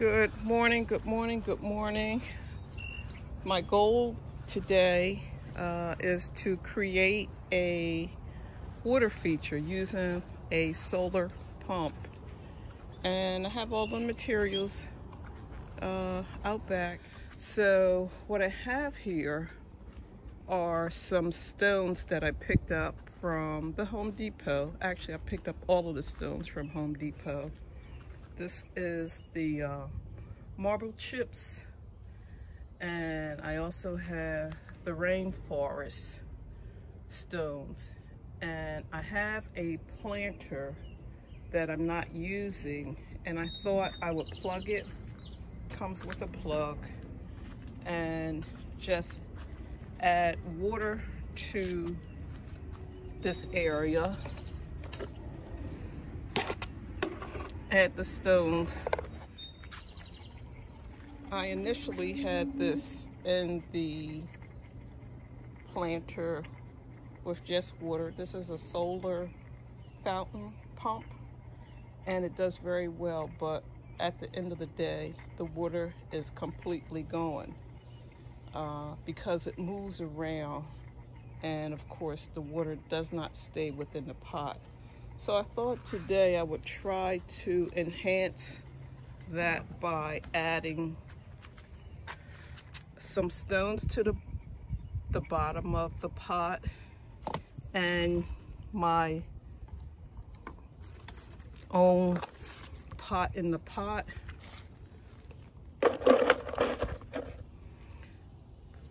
Good morning, good morning, good morning. My goal today uh, is to create a water feature using a solar pump. And I have all the materials uh, out back. So what I have here are some stones that I picked up from the Home Depot. Actually, I picked up all of the stones from Home Depot. This is the uh, marble chips. And I also have the rainforest stones. And I have a planter that I'm not using. And I thought I would plug it. Comes with a plug. And just add water to this area add the stones I initially had this in the planter with just water this is a solar fountain pump and it does very well but at the end of the day the water is completely gone uh, because it moves around and of course the water does not stay within the pot. So I thought today I would try to enhance that by adding some stones to the, the bottom of the pot and my own pot in the pot.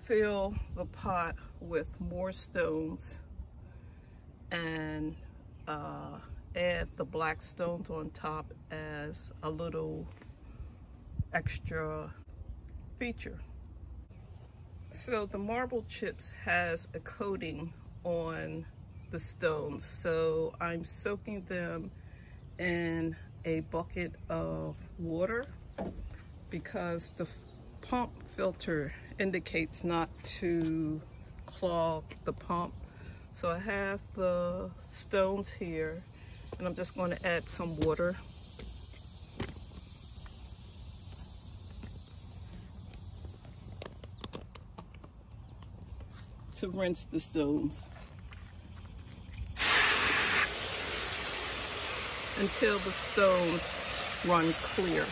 Fill the pot with more stones and uh, add the black stones on top as a little extra feature. So the marble chips has a coating on the stones. So I'm soaking them in a bucket of water because the pump filter indicates not to clog the pump. So I have the stones here and I'm just going to add some water. to rinse the stones until the stones run clear.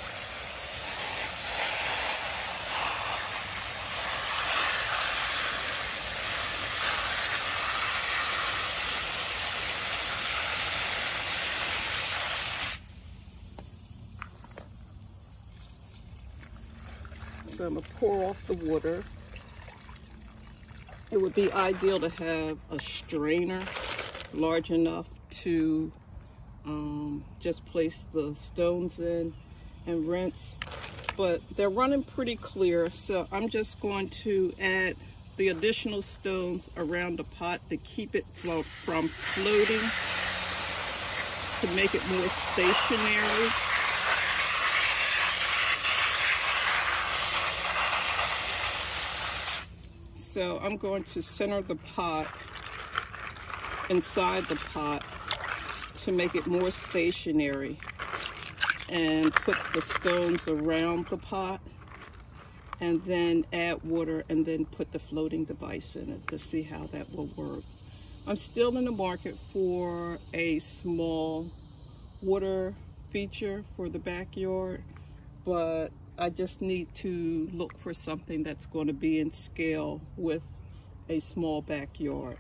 So I'm gonna pour off the water. It would be ideal to have a strainer large enough to um, just place the stones in and rinse. But they're running pretty clear, so I'm just going to add the additional stones around the pot to keep it from floating, to make it more stationary. So I'm going to center the pot inside the pot to make it more stationary and put the stones around the pot and then add water and then put the floating device in it to see how that will work. I'm still in the market for a small water feature for the backyard, but I just need to look for something that's going to be in scale with a small backyard.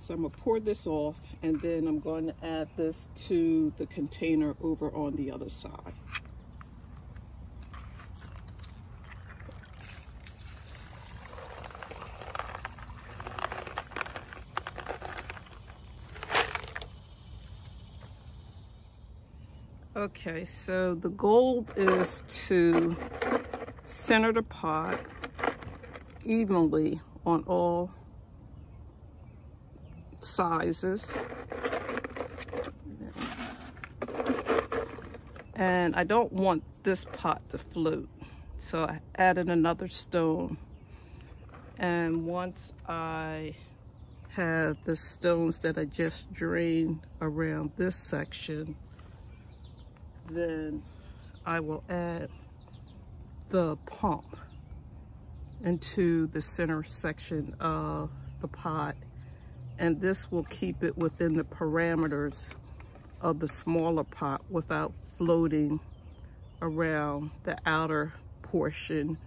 So I'm going to pour this off and then I'm going to add this to the container over on the other side. Okay, so the goal is to center the pot evenly on all sizes. And I don't want this pot to float. So I added another stone. And once I have the stones that I just drained around this section, then I will add the pump into the center section of the pot. And this will keep it within the parameters of the smaller pot without floating around the outer portion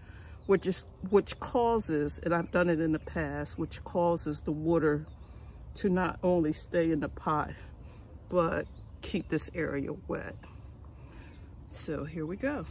which is which causes and I've done it in the past which causes the water to not only stay in the pot but keep this area wet so here we go.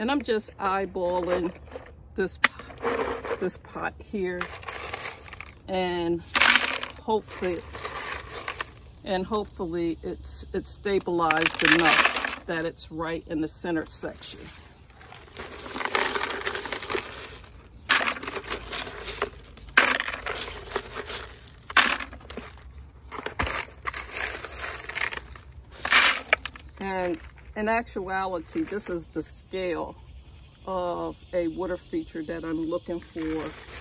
And I'm just eyeballing this, this pot here and hopefully, and hopefully it's, it's stabilized enough that it's right in the center section. And in actuality, this is the scale of a water feature that I'm looking for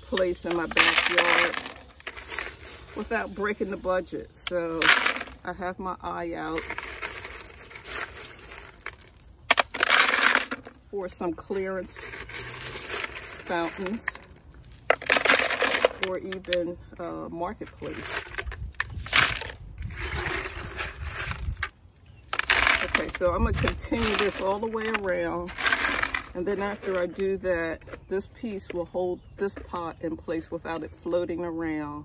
place in my backyard without breaking the budget. So I have my eye out for some clearance fountains or even uh, marketplace. Okay, so I'm gonna continue this all the way around. And then after I do that, this piece will hold this pot in place without it floating around.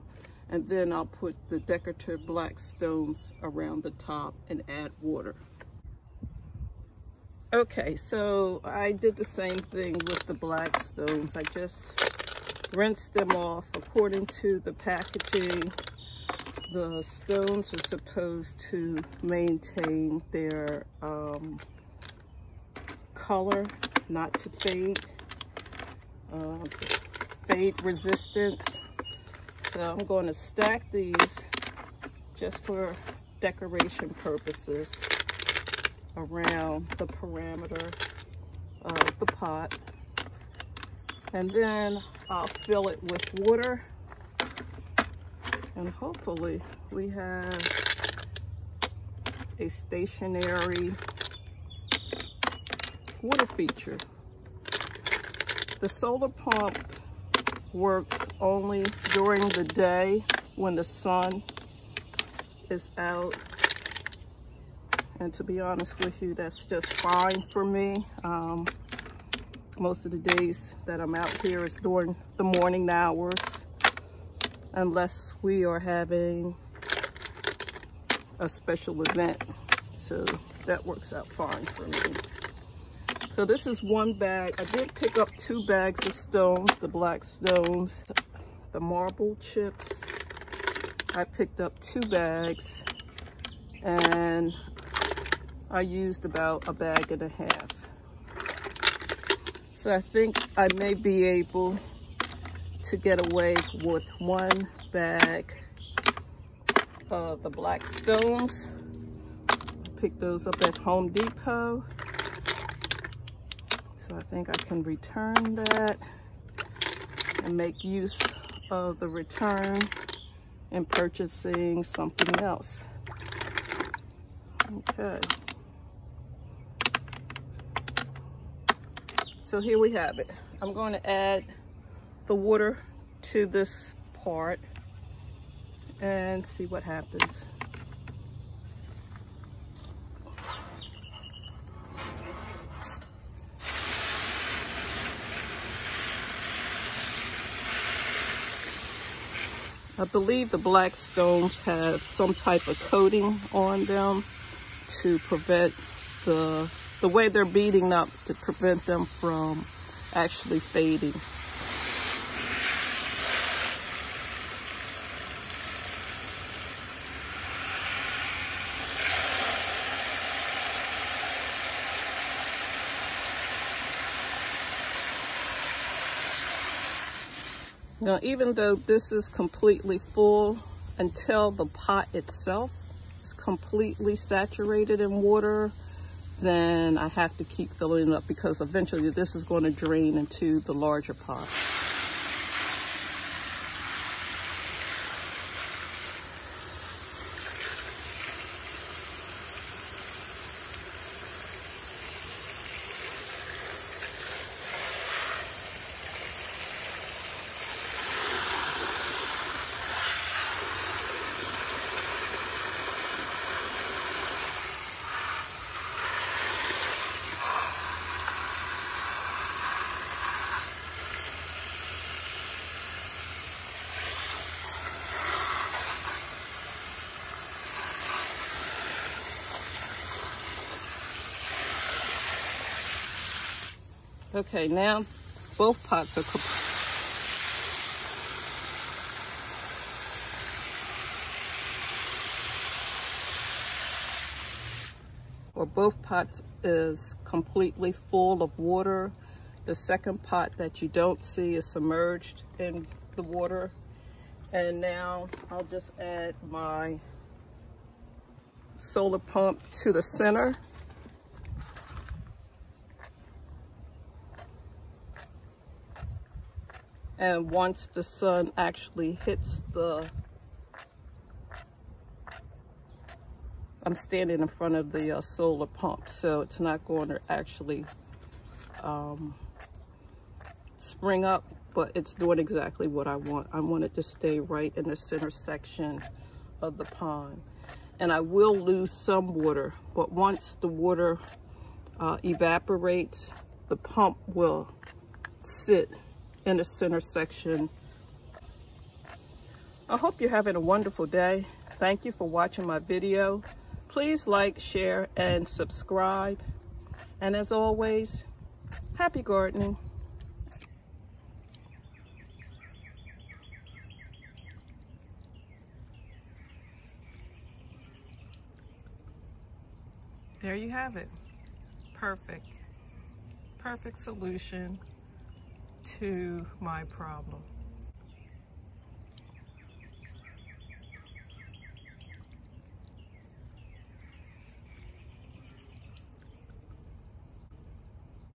And then I'll put the decorative black stones around the top and add water. Okay, so I did the same thing with the black stones. I just rinsed them off according to the packaging the stones are supposed to maintain their um, color, not to fade, uh, fade resistance. So I'm going to stack these just for decoration purposes around the parameter of the pot. And then I'll fill it with water and hopefully we have a stationary water feature. The solar pump works only during the day when the sun is out. And to be honest with you, that's just fine for me. Um, most of the days that I'm out here is during the morning hours unless we are having a special event. So that works out fine for me. So this is one bag. I did pick up two bags of stones, the black stones, the marble chips. I picked up two bags and I used about a bag and a half. So I think I may be able to get away with one bag of the black stones. Pick those up at Home Depot. So I think I can return that and make use of the return in purchasing something else. Okay. So here we have it. I'm going to add the water to this part and see what happens. I believe the black stones have some type of coating on them to prevent the, the way they're beating up to prevent them from actually fading. Now, even though this is completely full, until the pot itself is completely saturated in water, then I have to keep filling it up because eventually this is going to drain into the larger pot. Okay, now both pots are cooked. Both pots is completely full of water. The second pot that you don't see is submerged in the water. And now I'll just add my solar pump to the center. And once the sun actually hits the, I'm standing in front of the uh, solar pump, so it's not going to actually um, spring up, but it's doing exactly what I want. I want it to stay right in the center section of the pond. And I will lose some water, but once the water uh, evaporates, the pump will sit in the center section. I hope you're having a wonderful day. Thank you for watching my video. Please like, share, and subscribe. And as always, happy gardening. There you have it. Perfect. Perfect solution to my problem.